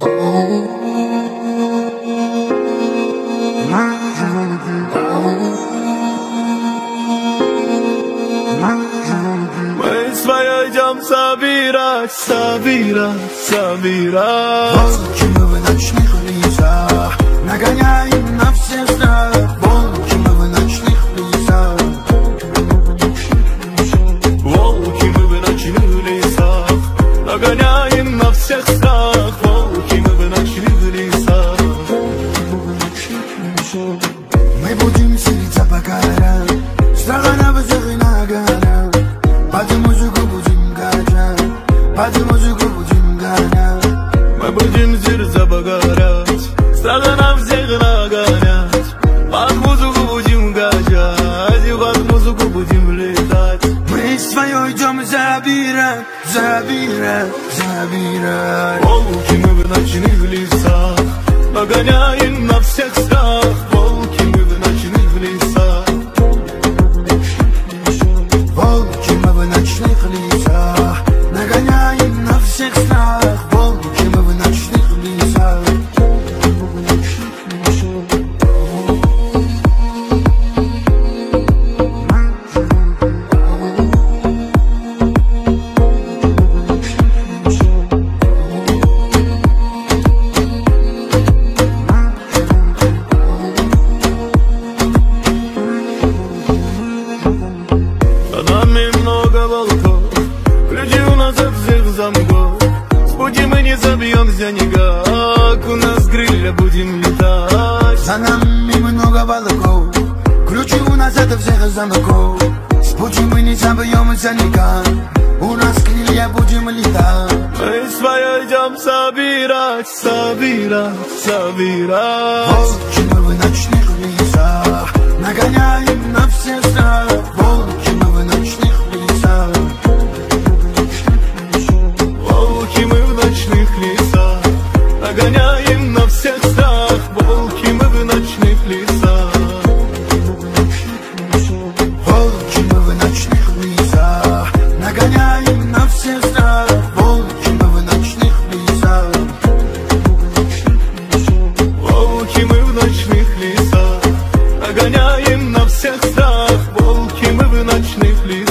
Мы свое идем собирать, собирать, собирать. Волки мы в ночных лесах Нагоняем на все Мы будем сердца погорять Страха нам всех нагонять Под музыку будем качать И под музыку будем летать Мы свое идем забирать Забирать, забирать Волки мы в ночных лесах Нагоняем на всех страх Волки никак У нас крылья будем летать. За нами много волков Ключи у нас от всех замков С пути мы не забьемся никак У нас крылья будем летать. Мы свое идем собирать, собирать, собирать. Волки мы в ночных стоим на всех страх Волки мы в ночных лесах. Волки мы в ночных лесах Нагоняем на всех страх Волки мы в ночных лесах. Волки мы в ночных лесах Нагоняем на всех страх Волки мы в ночных лесах.